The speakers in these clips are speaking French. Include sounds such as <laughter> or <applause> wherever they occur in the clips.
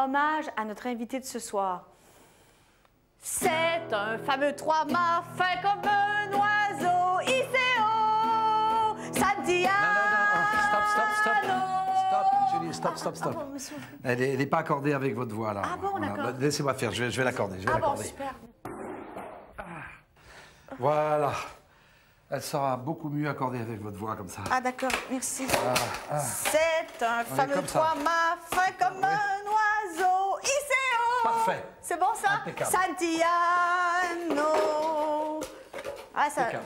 hommage à notre invité de ce soir. C'est un fameux trois-mâts fin comme un oiseau, Iséo, Santiago. Stop, stop, stop. Stop, Julie, stop, stop, stop. Ah bon. Elle n'est pas accordée avec votre voix, là. Ah bon, d'accord. Laissez-moi faire, je vais, je vais l'accorder. Ah bon, super. Voilà. Elle sera beaucoup mieux accordée avec votre voix, comme ça. Ah d'accord, merci. C'est un fameux comme ça. trois-mâts fin comme un Parfait. C'est bon ça? Impeccable. Santiano. Ah ça. Impeccable.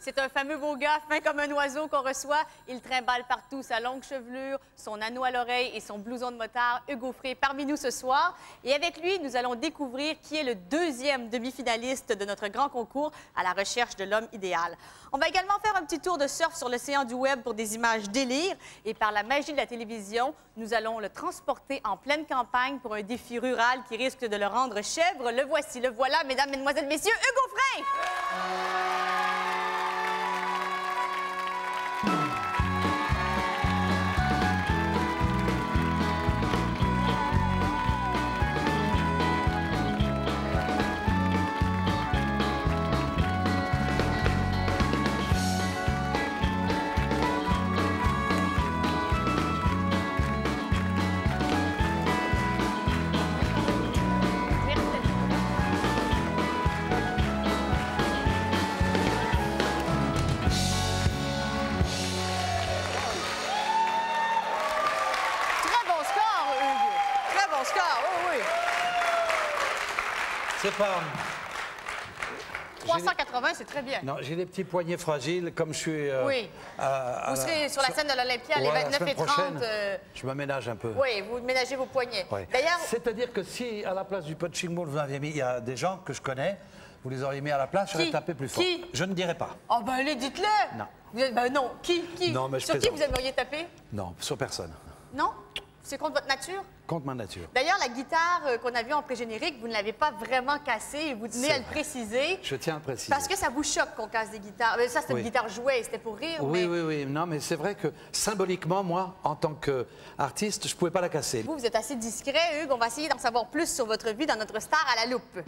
C'est un fameux beau gars, fin comme un oiseau qu'on reçoit. Il trimballe partout sa longue chevelure, son anneau à l'oreille et son blouson de motard. Hugo Frey parmi nous ce soir. Et avec lui, nous allons découvrir qui est le deuxième demi-finaliste de notre grand concours à la recherche de l'homme idéal. On va également faire un petit tour de surf sur l'océan du web pour des images délire. Et par la magie de la télévision, nous allons le transporter en pleine campagne pour un défi rural qui risque de le rendre chèvre. Le voici, le voilà, mesdames, mesdemoiselles, messieurs, Hugo Frey! C'est pas... 380, c'est très bien. Non, j'ai des petits poignets fragiles, comme je suis... euh, Oui. à- à Vous serez sur la scène de l'Olympia les Ouais, la 29 semaine et 30. prochaine, euh, Je me ménage un peu. Oui, vous ménagez vos poignets. Ouais. D'ailleurs, C'est-à-dire que si, à la place du punching ball, vous aviez mis, il y a des gens que je connais, vous les auriez mis à la place, j'aurais tapé plus fort. Qui Je ne dirais pas. oh ben allez, dites-le. Non. Vous êtes- ben non, qui, qui Non, mais je Sur qui vous aimeriez taper? Non, sur personne. Non? C'est contre votre nature? Contre ma nature. D'ailleurs, la guitare euh, qu'on a vue en pré-générique, vous ne l'avez pas vraiment cassée et vous tenez à le préciser. Je tiens à préciser. Parce que ça vous choque qu'on casse des guitares. Mais ça, c'est Oui. une guitare jouée, c'était pour rire. Oui, mais oui, oui. Non, mais c'est vrai que symboliquement, moi, en tant qu'artiste, je ne pouvais pas la casser. Vous, vous êtes assez discret, Hugues. On va essayer d'en savoir plus sur votre vie dans notre star à la loupe.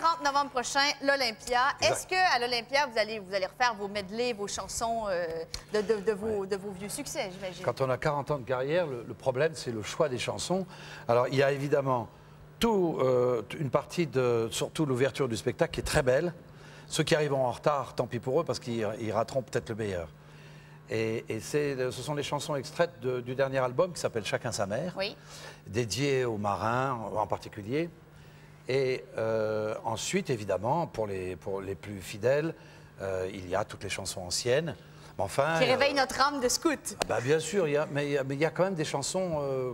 30 novembre prochains, l'Olympia. Est-ce que à l'Olympia, vous allez, vous allez refaire vos medleys, vos chansons euh, de, de- de vos, de vos vieux succès, j'imagine? Quand on a 40 ans de carrière, le, le problème, c'est le choix des chansons. Alors, il y a évidemment tout, euh, une partie de, surtout l'ouverture du spectacle, qui est très belle. Ceux qui arriveront en retard, tant pis pour eux, parce qu'ils ils rateront peut-être le meilleur. Et, et ce sont les chansons extraites de- du dernier album qui s'appelle Chacun sa mère, Oui. dédié aux marins en particulier. Et euh, ensuite, évidemment, pour les, pour les plus fidèles, euh, il y a toutes les chansons anciennes. Mais Enfin, Qui euh, réveille notre âme de scout. ah bah bien sûr, il y a, mais il y a- mais il y a quand même des chansons, euh,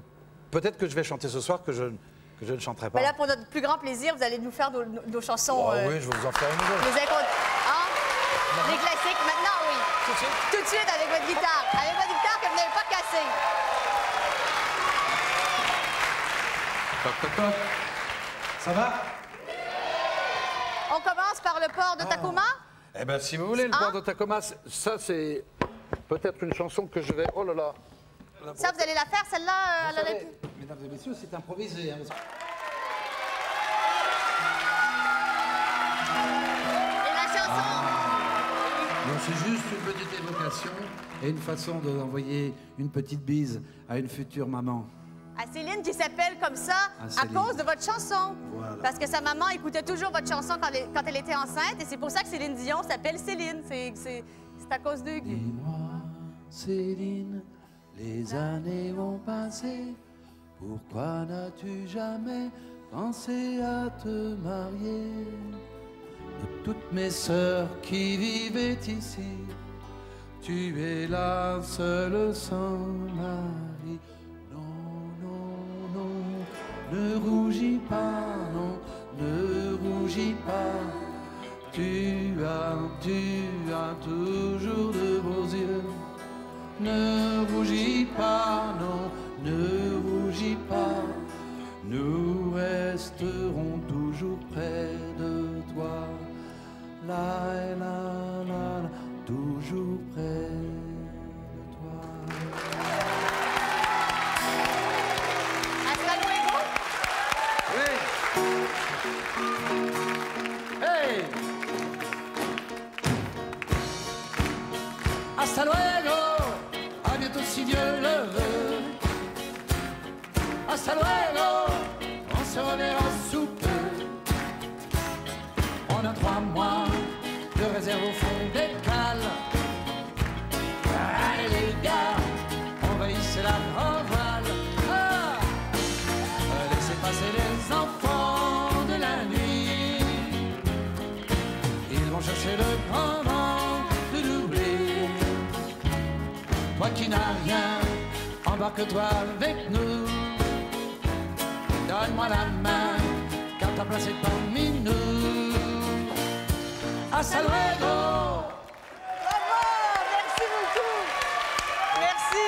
peut-être que je vais chanter ce soir, que je, que je ne chanterai pas. Mais là, pour notre plus grand plaisir, vous allez nous faire nos, nos chansons. Oh, euh, oui, je vais vous en faire une nouvelle. Les Hein? Les classiques, maintenant, oui. Tout de suite Tout de suite avec votre guitare. Avec votre guitare que vous n'avez pas cassée. Toc, toc, toc. Ça va On commence par le port de Tacoma. Eh bien, si vous voulez, le Hein port de Tacoma, ça, c'est peut-être une chanson que je vais... Oh là là Ça, vous allez la faire, celle-là, euh, à savez, l'Olympie? Mesdames et messieurs, c'est improvisé. hein, la? Non, c'est juste une petite évocation et une façon d'envoyer une petite bise à une future maman. À Céline qui s'appelle comme ça À cause de votre chanson. Voilà. Parce que sa maman écoutait toujours votre chanson quand elle, quand elle était enceinte et c'est pour ça que Céline Dion s'appelle Céline. C'est à cause d'eux. Dis-moi, Céline, les années vont passer. Pourquoi n'as-tu jamais penser à te marier? De toutes mes sœurs qui vivaient ici, tu es la seule sans mari. Ne rougis pas, non, ne rougis pas. Tu as, tu as toujours de beaux yeux. Ne rougis pas, non, ne rougis pas. Nous resterons toujours près de toi. La, la, la, la, toujours près avec nous. Donne-moi la main, car ta place est parmi nous. Hasta luego! Bravo! Merci beaucoup! Merci!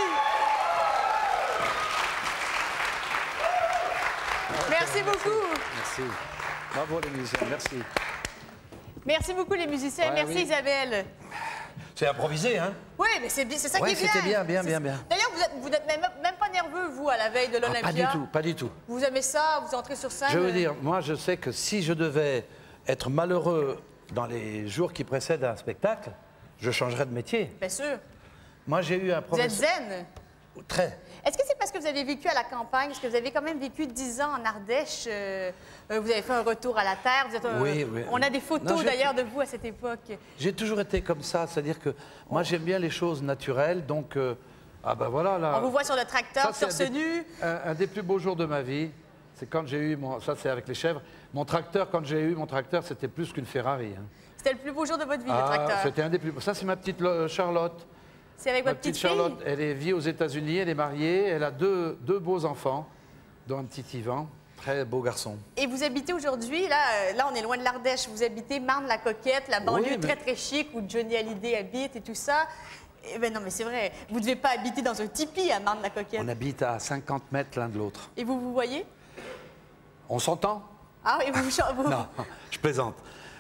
Merci beaucoup! Merci. Bravo les musiciens, merci. Merci beaucoup les musiciens. Ouais, Merci oui. Isabelle. C'est improvisé, hein? Oui, mais c'est ça Ouais, qui est bien. c'était bien, bien, bien, bien. Vous êtes, vous êtes même, même pas nerveux, vous, à la veille de Ah, l'Olympia. Pas du tout, pas du tout. Vous aimez ça, vous entrez sur scène. Je veux euh, dire, moi, je sais que si je devais être malheureux dans les jours qui précèdent un spectacle, je changerais de métier. Bien sûr. Moi, j'ai eu un Vous êtes zen. Très. Est-ce que c'est parce que vous avez vécu à la campagne, parce que vous avez quand même vécu 10 ans en Ardèche, euh, euh, vous avez fait un retour à la terre, vous êtes un- Oui, oui. on a des photos d'ailleurs de vous à cette époque. J'ai toujours été comme ça, c'est-à-dire que moi, j'aime bien les choses naturelles, donc... euh, ah ben voilà, là... On vous voit sur le tracteur, Ça, c'est torse un des- nu. Un, un des plus beaux jours de ma vie, c'est quand j'ai eu mon... Ça, c'est avec les chèvres. Mon tracteur, quand j'ai eu mon tracteur, c'était plus qu'une Ferrari. hein. C'était le plus beau jour de votre vie, le Ah, tracteur. c'était un des plus... Ça, c'est ma petite euh, Charlotte. C'est avec Ma votre petite petite, fille. Charlotte, elle est vit aux États-Unis, elle est mariée, elle a deux, deux beaux enfants, dont un petit Ivan, très beau garçon. Et vous habitez aujourd'hui, là, euh, là, on est loin de l'Ardèche, vous habitez Marne-la-Coquette, la banlieue Oui, mais- très, très chic où Johnny Hallyday habite et tout ça. Eh ben non, mais c'est vrai, vous ne devez pas habiter dans un tipi à Marne-la-Coquette. On habite à 50 mètres l'un de l'autre. Et vous vous voyez? On s'entend? Ah oui, vous, vous- <laughs> Non, je plaisante.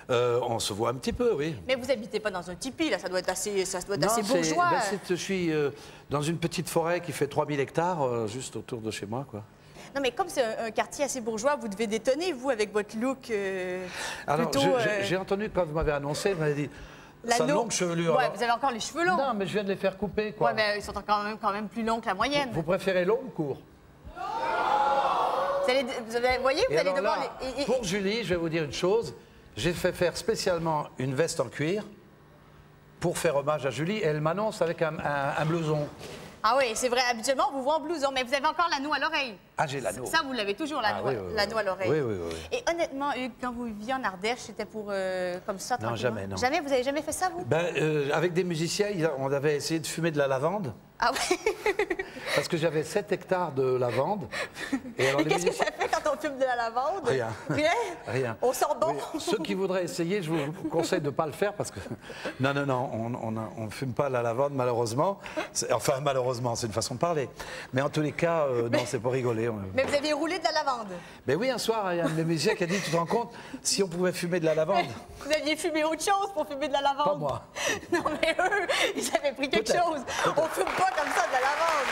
Euh, on se voit un petit peu, oui. Mais vous habitez pas dans un tipi, là, ça doit être assez, ça doit être assez bourgeois. ben, je suis euh, dans une petite forêt qui fait 3000 hectares, euh, juste autour de chez moi, quoi. Non, mais comme c'est un, un quartier assez bourgeois, vous devez détonner, vous, avec votre look Alors, j'ai entendu quand vous m'avez annoncé, vous m'avez dit, sa longue chevelure. Ouais, Alors- vous avez encore les cheveux longs. Non, mais je viens de les faire couper, quoi. Ouais, mais ils sont quand même, quand même plus longs que la moyenne. Vous préférez long ou court? Vous, allez, vous avez- voyez, vous Et allez devoir... là, les- et- et- Pour Julie, je vais vous dire une chose. J'ai fait faire spécialement une veste en cuir pour faire hommage à Julie. Et elle m'annonce avec un, un- un blouson. Ah oui, c'est vrai, habituellement, on vous voit en blouson, mais vous avez encore l'anneau à l'oreille. Ah, j'ai l'anneau. Ça, vous l'avez toujours, l'anneau Ah oui, à- oui, oui. l'anneau à l'oreille. Oui, oui, oui. Et honnêtement, Hugues, quand vous viviez en Ardèche, c'était pour euh, comme ça, Non, jamais, non. Jamais? Vous avez jamais fait ça, vous? Ben, euh, avec des musiciens, on avait essayé de fumer de la lavande. Ah oui? Parce que j'avais 7 hectares de lavande. <laughs> Et qu'est-ce que ça fait? On fume de la lavande? Rien. Rien? Rien. On sent bon? Oui, Ceux qui voudraient essayer, je vous conseille de ne pas le faire parce que. <laughs> Non, non, non, on ne fume pas la lavande, malheureusement. Enfin, malheureusement, c'est une façon de parler. Mais en tous les cas, euh, non, c'est pour rigoler. <laughs> Mais vous aviez roulé de la lavande. Mais oui, un soir, il y a un de mes musiciens qui a dit Tu te rends compte, si on pouvait fumer de la lavande <laughs> Vous aviez fumé autre chose pour fumer de la lavande? Pas moi. Non, mais eux, ils avaient pris quelque chose. On fume pas comme ça de la lavande.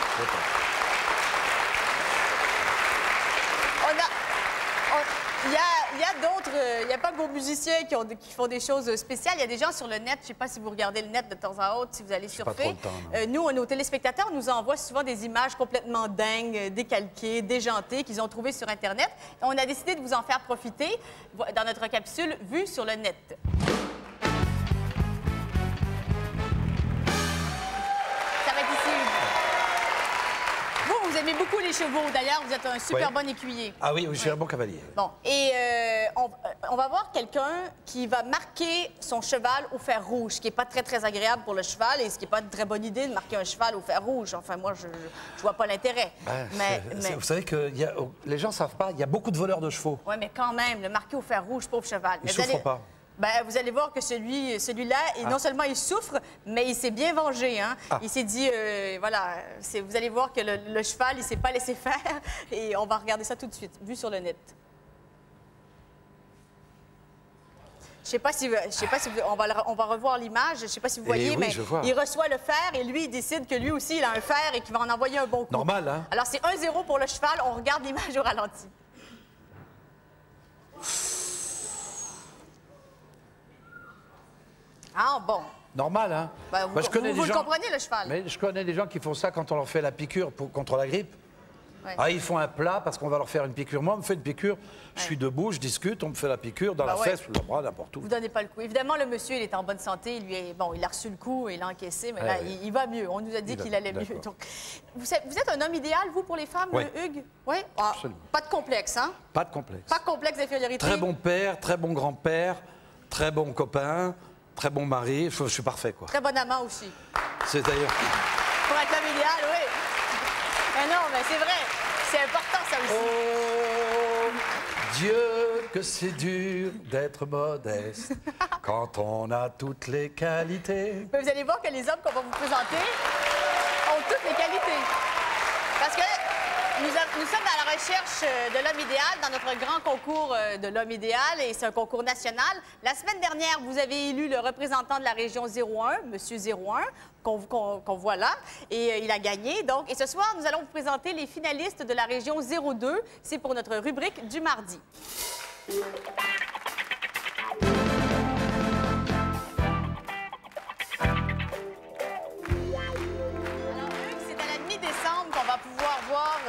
On a. on- Il y a, d'autres. euh, Il n'y a pas que vos musiciens qui, ont, qui font des choses spéciales. Il y a des gens sur le net. Je ne sais pas si vous regardez le net de temps en autre, si vous allez pas surfer. trop le temps, non. Euh, nous, nos téléspectateurs nous envoient souvent des images complètement dingues, euh, décalquées, déjantées qu'ils ont trouvées sur Internet. Et on a décidé de vous en faire profiter dans notre capsule Vue sur le net. Beaucoup les chevaux. D'ailleurs, vous êtes un super Oui. bon écuyer. Ah oui, oui, je suis un bon cavalier. Bon, et euh, on, euh, on va voir quelqu'un qui va marquer son cheval au fer rouge, ce qui n'est pas très, très agréable pour le cheval et ce qui n'est pas une très bonne idée de marquer un cheval au fer rouge. Enfin, moi, je ne vois pas l'intérêt. Ben, mais, Vous savez que y a- les gens ne savent pas, il y a beaucoup de voleurs de chevaux. ouais, mais quand même, le marquer au fer rouge, pauvre cheval. Il Mais vous souffre allez- pas. Ben, vous allez voir que celui, celui-là, Ah. non seulement il souffre, mais il s'est bien vengé. Hein? Ah. Il s'est dit, euh, voilà, vous allez voir que le, le cheval, il s'est pas laissé <laughs> faire. Et on va regarder ça tout de suite, vu sur le net. Je sais pas si, je sais pas si vous- on va, le- on va revoir l'image. Je sais pas si vous Eh voyez, oui, mais il reçoit le fer et lui, il décide que lui aussi, il a un fer et qu'il va en envoyer un bon coup. Normal, hein? Alors, c'est 1-0 pour le cheval. On regarde l'image au ralenti. Ah, bon. Normal, hein Ben, vous, Moi, je connais vous- des vous le gens- comprenez, le cheval? Mais je connais des gens qui font ça quand on leur fait la piqûre pour- contre la grippe. Ouais. Ah, ils font un plat parce qu'on va leur faire une piqûre. Moi, on me fait une piqûre, je suis debout, je discute, on me fait la piqûre dans Ben la ouais. fesse, le bras, n'importe où. Vous donnez pas le coup. Évidemment, le monsieur, il est en bonne santé. Il, lui est- bon, il a reçu le coup, il l'a encaissé, mais là, il, il va mieux. On nous a dit qu'il allait mieux. Donc, vous êtes, vous êtes un homme idéal, vous, pour les femmes, Hugues? Oui? Ah, Absolument. pas de complexe, hein? Pas de complexe. Pas de complexe d'infériorité? Très bon père, très bon grand-père, très bon copain, très bon mari. Je, je suis parfait, quoi. Très bon amant aussi. C'est d'ailleurs. Pour être idéal, oui. Mais non, mais c'est vrai. C'est important, ça aussi. Oh Dieu, que c'est dur d'être modeste <laughs> quand on a toutes les qualités. Mais vous allez voir que les hommes qu'on va vous présenter ont toutes les qualités. Parce que nous, sommes à la recherche euh, de l'homme idéal dans notre grand concours euh, de l'homme idéal et c'est un concours national. La semaine dernière, vous avez élu le représentant de la région 01, Monsieur 01, qu'on voit là, et euh, il a gagné. Donc, et ce soir, nous allons vous présenter les finalistes de la région 02. C'est pour notre rubrique du mardi. Alors, c'est à la mi-décembre qu'on va pouvoir voir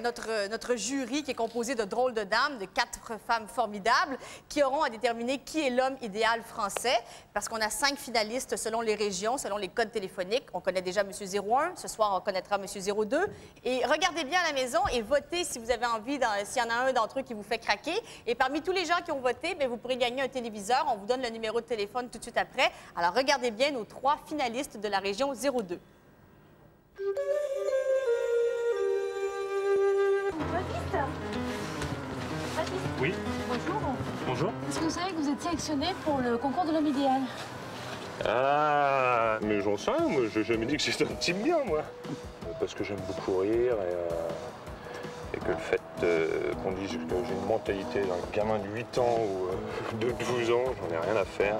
notre, notre jury qui est composé de drôles de dames, de quatre femmes formidables, qui auront à déterminer qui est l'homme idéal français, parce qu'on a cinq finalistes selon les régions, selon les codes téléphoniques. On connaît déjà M. 01, ce soir on connaîtra M. 02. Et regardez bien à la maison et votez si vous avez envie, s'il y en a un d'entre eux qui vous fait craquer. Et parmi tous les gens qui ont voté, bien, vous pourrez gagner un téléviseur. On vous donne le numéro de téléphone tout de suite après. Alors regardez bien nos trois finalistes de la région 02. Oui, bonjour. bonjour. Est-ce que vous savez que vous êtes sélectionné pour le concours de l'homme idéal? Ah, mais j'en sais rien, moi, j'ai jamais dit que c'était un type bien, moi. Parce que j'aime beaucoup rire et, euh, et que le fait euh, qu'on dise que j'ai une mentalité d'un gamin de 8 ans ou euh, de 12 ans, j'en ai rien à faire.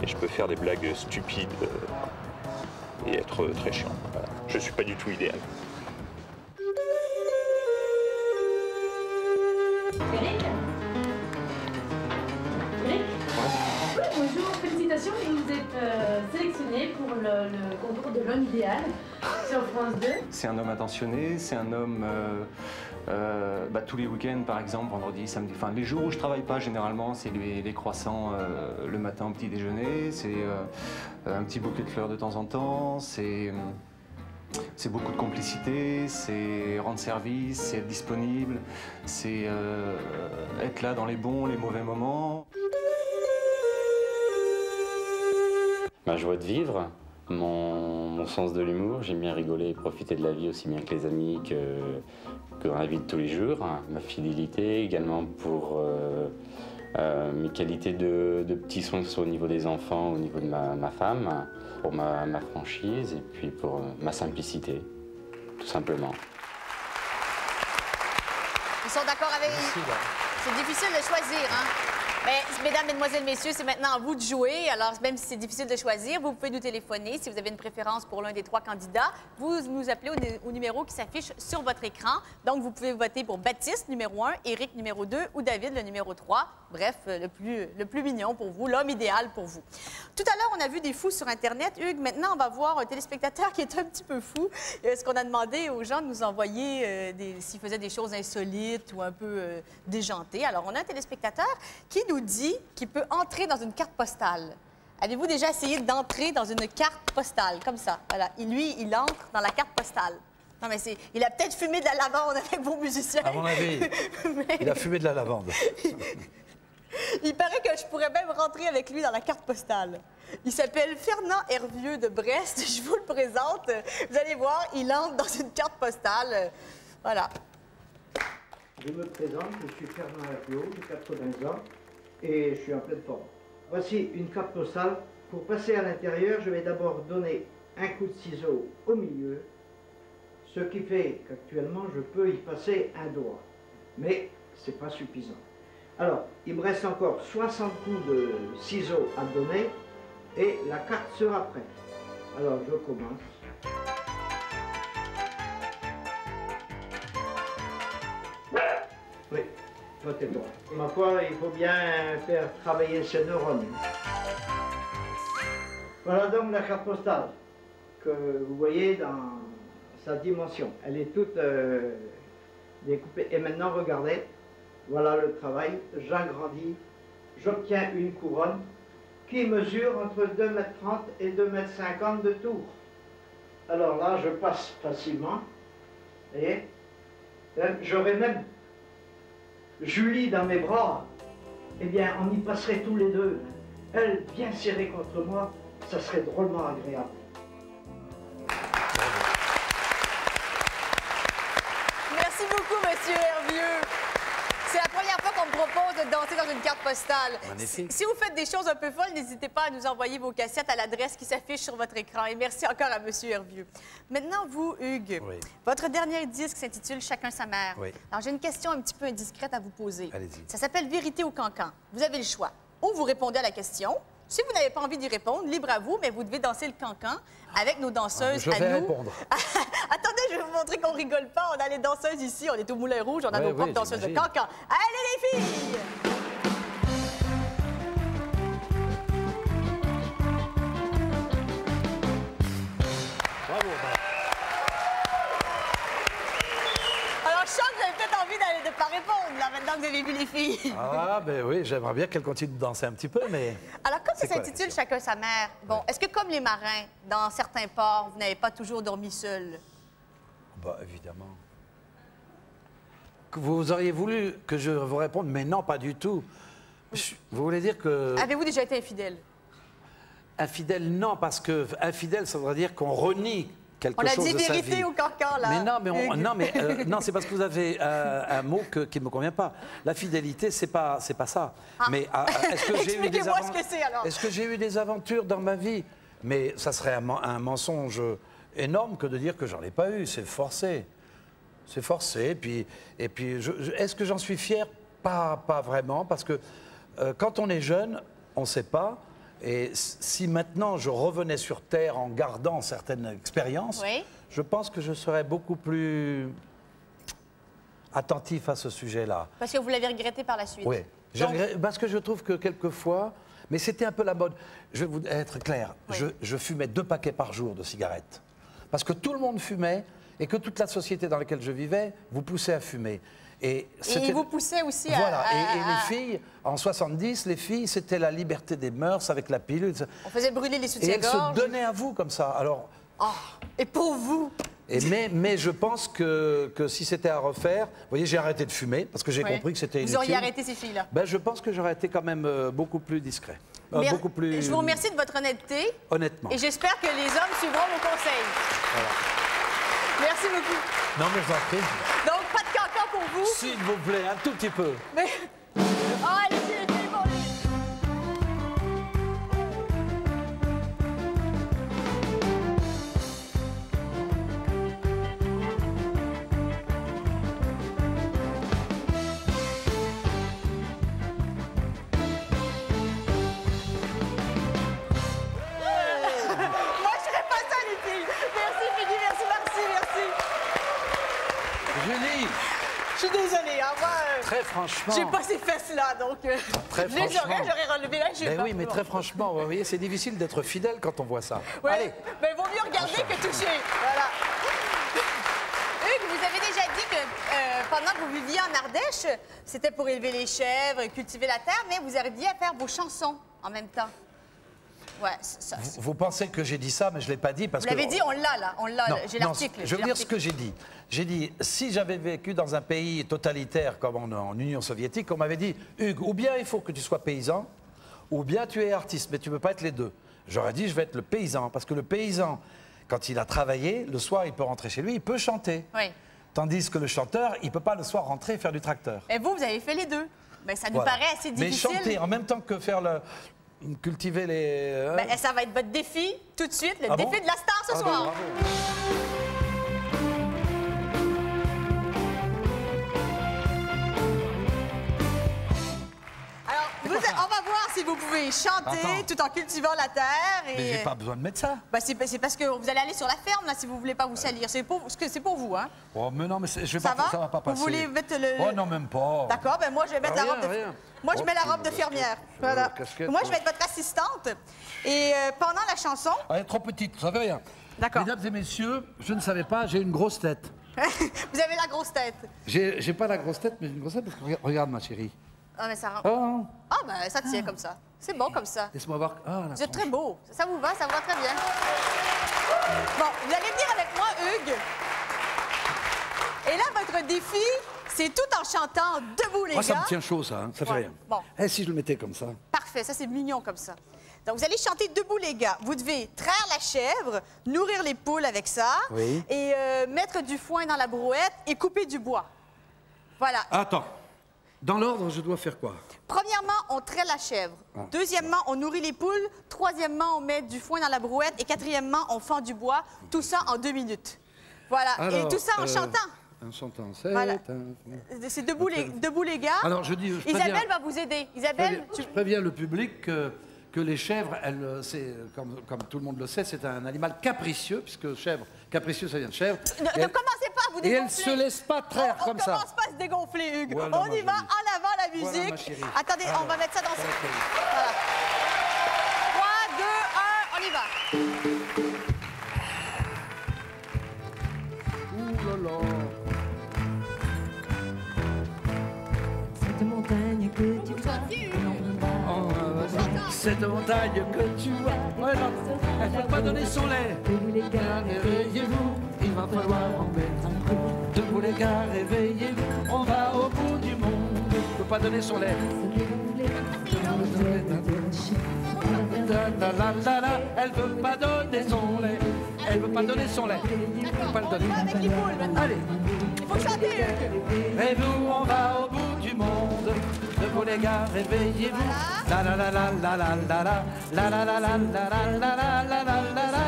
Et, et je peux faire des blagues stupides et être très chiant. Voilà. Je suis pas du tout idéal. De l'homme idéal sur France 2. C'est un homme attentionné, c'est un homme euh, euh, bah, tous les week-ends par exemple, vendredi, samedi, enfin les jours où je travaille pas généralement, c'est les, les croissants euh, le matin au petit déjeuner, c'est euh, un petit bouquet de fleurs de temps en temps, c'est c'est beaucoup de complicité, c'est rendre service, c'est être disponible, c'est euh, être là dans les bons, les mauvais moments. Ma joie de vivre, mon, mon sens de l'humour, j'aime bien rigoler et profiter de la vie aussi bien que les amis que, que dans la vie de tous les jours. Ma fidélité également pour euh, euh, mes qualités de, de petit soin, que ce soit au niveau des enfants, au niveau de ma, ma femme, pour ma, ma franchise et puis pour euh, ma simplicité, tout simplement. Ils sont d'accord avec C'est difficile de choisir, hein? Mais, mesdames, mesdemoiselles, messieurs, c'est maintenant à vous de jouer. Alors, même si c'est difficile de choisir, vous pouvez nous téléphoner. Si vous avez une préférence pour l'un des trois candidats, vous nous appelez au, nu- au numéro qui s'affiche sur votre écran. Donc, vous pouvez voter pour Baptiste, numéro 1, Éric, numéro 2, ou David, le numéro 3. Bref, euh, le plus, le plus mignon pour vous, l'homme idéal pour vous. Tout à l'heure, on a vu des fous sur Internet. Hugues, maintenant, on va voir un téléspectateur qui est un petit peu fou. Est-ce qu'on a demandé aux gens de nous envoyer euh, s'ils faisaient des choses insolites ou un peu euh, déjantées? Alors, on a un téléspectateur qui nous dit qu'il peut entrer dans une carte postale. Avez-vous déjà essayé d'entrer dans une carte postale, comme ça? Voilà. Et lui, il entre dans la carte postale. Non, mais c'est. Il a peut-être fumé de la lavande avec vos musiciens. À mon avis, <laughs> il a fumé de la lavande. <laughs> Il paraît que je pourrais même rentrer avec lui dans la carte postale. Il s'appelle Fernand Hervieux de Brest. <laughs> Je vous le présente. Vous allez voir, il entre dans une carte postale. Voilà. Je me présente, je suis Fernand Hervieux, j'ai 80 ans et je suis en pleine forme. Voici une carte postale. Pour passer à l'intérieur, je vais d'abord donner un coup de ciseau au milieu, ce qui fait qu'actuellement je peux y passer un doigt. Mais ce n'est pas suffisant. Alors, il me reste encore 60 coups de ciseaux à donner et la carte sera prête. Alors, je commence. Votez droit. Ma foi, il faut bien faire travailler ses neurones. Voilà donc la carte postale que vous voyez dans sa dimension. Elle est toute euh, découpée. Et maintenant, regardez, voilà le travail. J'agrandis, j'obtiens une couronne qui mesure entre 2,30 m et 2,50 m de tour. Alors là, je passe facilement. Et j'aurai même Julie dans mes bras. Eh bien, on y passerait tous les deux. Elle bien serrée contre moi, ça serait drôlement agréable. Merci beaucoup, monsieur Hervieux. C'est la première fois qu'on me propose de danser dans une carte postale. Magnifique. Si vous faites des choses un peu folles, n'hésitez pas à nous envoyer vos cassettes à l'adresse qui s'affiche sur votre écran. Et merci encore à monsieur Hervieux. Maintenant, vous, Hugues, Oui. votre dernier disque s'intitule Chacun sa mère. Oui. Alors, j'ai une question un petit peu indiscrète à vous poser. Allez-y. Ça s'appelle Vérité ou Cancan. Vous avez le choix. Ou vous répondez à la question. Si vous n'avez pas envie d'y répondre, libre à vous, mais vous devez danser le cancan avec nos danseuses Je à vais nous. répondre. <laughs> Attendez, je vais vous montrer qu'on rigole pas. On a les danseuses ici, on est au Moulin Rouge, on a Ouais, nos oui, propres danseuses de cancan. Allez les filles! Bravo. Alors, je sens que vous avez peut-être envie d'aller de pas répondre, là, maintenant que vous avez vu les filles. Ah, ben oui, j'aimerais bien qu'elle continue de danser un petit peu, mais. Alors, ça s'intitule? Chacun sa mère, bon, est-ce que comme les marins, dans certains ports, vous n'avez pas toujours dormi seul? Bah, évidemment. Vous auriez voulu que je vous réponde, mais non, pas du tout. Je- Vous voulez dire que. Avez-vous déjà été infidèle? Infidèle, non, parce que infidèle, ça voudrait dire qu'on renie quelque On a chose dit de vérité au cancan, là. Mais non, mais on- non, mais euh, <laughs> non, c'est parce que vous avez euh, un mot que- qui ne me convient pas. La fidélité, c'est pas, c'est pas ça. Mais ah, est-ce que <laughs> j'ai eu des Expliquez-moi ce avan- que c'est, alors. Est-ce que j'ai eu des aventures dans ma vie? Mais ça serait un, men- un mensonge énorme que de dire que j'en ai pas eu. C'est forcé. C'est forcé. Et puis, et puis je- je- est-ce que j'en suis fier? Pas, pas vraiment, parce que euh, quand on est jeune, on ne sait pas. Et si maintenant je revenais sur Terre en gardant certaines expériences, Oui. je pense que je serais beaucoup plus attentif à ce sujet-là. Parce que vous l'avez regretté par la suite. Oui. J'ai Donc- regret- Parce que je trouve que quelquefois, mais c'était un peu la mode. Je vais vous être clair, Oui. je, je fumais deux paquets par jour de cigarettes. Parce que tout le monde fumait et que toute la société dans laquelle je vivais vous poussait à fumer. Et, Et vous poussait aussi à... Voilà, à- et, et à- les filles, en 70, les filles, c'était la liberté des mœurs avec la pilule. On faisait brûler les Et elles se soutiens-gorge. donnaient à vous comme ça. Alors, Oh, et pour vous, et mais, mais je pense que, que si c'était à refaire, vous voyez, j'ai arrêté de fumer parce que j'ai Oui. compris que c'était vous inutile. auriez arrêté ces filles-là. Ben, je pense que j'aurais été quand même euh, beaucoup plus discret. Euh, beaucoup plus. Je vous remercie de votre honnêteté Honnêtement. et j'espère que les hommes suivront vos conseils. Merci beaucoup. Non, mais je vous en prie. Donc, pas de cancan pour S'il vous plaît, un tout petit peu. Mais... Ah, Je suis désolée, hein, moi, euh, très franchement. j'ai pas ces fesses-là, donc euh, Très les franchement. aurais, j'aurais relevé là, Ben pas. oui, mais très franchement, vous voyez, c'est difficile d'être fidèle quand on voit ça. Ouais, Allez, mais vaut mieux regarder que toucher. Voilà. Hugues, vous avez déjà dit que euh, pendant que vous viviez en Ardèche, c'était pour élever les chèvres, cultiver la terre, mais vous arriviez à faire vos chansons en même temps. Ouais, ça- Vous, vous pensez que j'ai dit ça, mais je ne l'ai pas dit parce Vous que... l'avez dit, on l'a là, on l'a, j'ai l'article. Je veux dire ce que j'ai dit. J'ai dit, si j'avais vécu dans un pays totalitaire comme en, en Union soviétique, on m'avait dit, Hugues, ou bien il faut que tu sois paysan, ou bien tu es artiste, mais tu ne peux pas être les deux. J'aurais dit, je vais être le paysan, parce que le paysan, quand il a travaillé, le soir, il peut rentrer chez lui, il peut chanter. Oui. Tandis que le chanteur, il ne peut pas le soir rentrer et faire du tracteur. Et vous, vous avez fait les deux. Ben, ça nous Voilà. paraît assez Mais difficile. chanter en même temps que faire le... cultiver les... hein Ben, ça va être votre défi tout de suite, le Ah défi bon? de la star ce Ah soir. Vous pouvez chanter Attends. tout en cultivant la terre. Et... Mais j'ai pas besoin de mettre ça. Ben, c'est parce que vous allez aller sur la ferme, là, si vous voulez pas vous salir. C'est pour, c'est pour vous, hein? Oh, mais non, mais c'est- je vais Ça pas, va? ça va pas Vous passer. voulez mettre le- Oh non, même pas. D'accord, ben moi, je vais mettre Rien, la robe de... rien. Moi, je Oh, mets la robe de fermière. Voilà. Moi, je vais être votre assistante. Et euh, pendant la chanson... Elle est trop petite, ça fait rien. D'accord. Mesdames et messieurs, je ne savais pas, j'ai une grosse tête. <laughs> vous avez la grosse tête. J'ai pas la grosse tête, mais j'ai une grosse tête parce que regarde, regarde, ma chérie. Ah, mais ça... rend- Oh, Ah, ben, ça tient comme ça. C'est bon comme ça. laisse-moi voir. Ah, Vous êtes très beau. Ça vous va, ça vous va très bien? Bon, vous allez venir avec moi, Hugues. Et là, votre défi, c'est tout en chantant Debout les Moi, ça gars. me tient chaud, ça. hein, Ça fait Ouais. rien. Bon. Eh, si je le mettais comme ça. Parfait, ça c'est mignon comme ça. Donc vous allez chanter Debout les gars. Vous devez traire la chèvre, nourrir les poules avec ça, Oui. et euh, mettre du foin dans la brouette et couper du bois. Voilà. Attends. Dans l'ordre, je dois faire quoi? Premièrement, on traite la chèvre. Ah. Deuxièmement, on nourrit les poules. Troisièmement, on met du foin dans la brouette. Et quatrièmement, on fend du bois. Tout ça en deux minutes. Voilà. et tout ça en euh, chantant. En chantant. C'est Voilà. un- C'est debout les, debout les gars. Alors, je dis. je préviens- Isabelle va vous aider. je Isabelle, préviens, tu... je préviens le public que, que les chèvres, elles, comme, comme tout le monde le sait, c'est un animal capricieux, puisque chèvre, capricieux, ça vient de chèvre. ne, ne commencez pas à vous Et elle dégonfler. se laisse pas traire on, comme ça. À dégonfler, Hugues. Voilà, on y va jolie. en avant la musique. Voilà. Attendez, on va mettre ça dans ça ce... Voilà. 3, 2, 1, on y va. Ouh là là. Cette montagne que tu vois, Oh, Cette montagne que tu vois, ouais, non, elle ne peut pas donner son lait. les va falloir en mettre un coup. Debout les gars, réveillez-vous, on va au bout du monde. Peut pas donner son la, Elle veut pas donner son lait. Elle veut pas donner son lait. Peut pas le donner. Allez, Il faut chanter, Réveillez-vous. La la la la la la la la la la la la la la la la la la la la.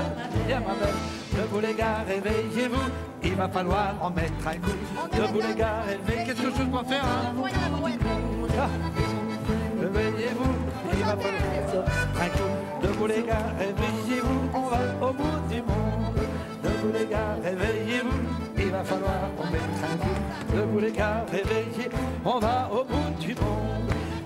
Viens ma belle. Debout les gars, réveillez-vous. Il va falloir en mettre un coup. Debout les gars, réveillez. Qu'est-ce que je dois faire hein. Réveillez-vous. Il va falloir un coup. Debout les gars, réveillez-vous. On va au bout du monde. Debout les gars, réveillez-vous. Il va falloir en mettre un coup. Debout les gars, réveillez. On va au bout du monde.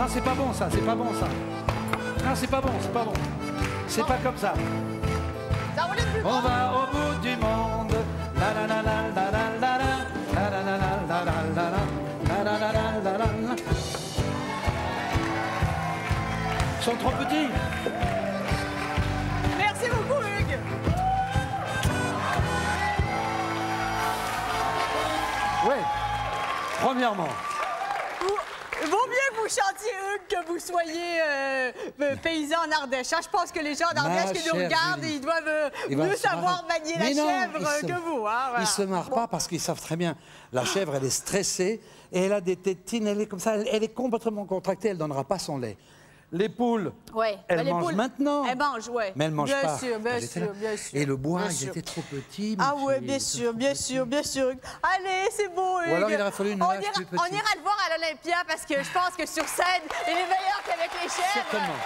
Non, c'est pas bon ça, c'est pas bon ça. Non, c'est pas bon, c'est pas bon. C'est pas comme ça. On va au bout du monde. La la la la la la la. Ils sont trop petits. Merci beaucoup, Hugues. Oui. Premièrement. Vous- Vaut mieux que vous chantiez, Hugues, que vous soyez euh, euh, paysan en Ardèche. hein. Je pense que les gens d'Ardèche qui nous regardent, Julie. ils doivent euh, Ils mieux savoir manier Mais la non, chèvre se- que vous. hein, voilà. Ils se marrent Bon. pas parce qu'ils savent très bien. La chèvre, elle est stressée et elle a des tétines, elle est comme ça, elle, elle est complètement contractée, elle donnera pas son lait. Les poules, ouais. elles bah, mangent poules, maintenant. Elles mangent, oui. Mais elles mangent bien. Sûr, bien sûr, bien sûr. Et le bois, il était trop petit. Ah oui, bien sûr, bien sûr, bien sûr. Allez, c'est beau, Ou alors il aurait fallu une on, ira, on ira le voir à l'Olympia parce que je pense que sur scène, il est meilleur qu'avec les chèvres. Certainement.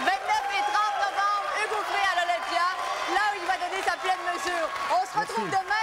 29 et 30 novembre, Hugues Ouffray à l'Olympia, là où il va donner sa pleine mesure. On se retrouve demain.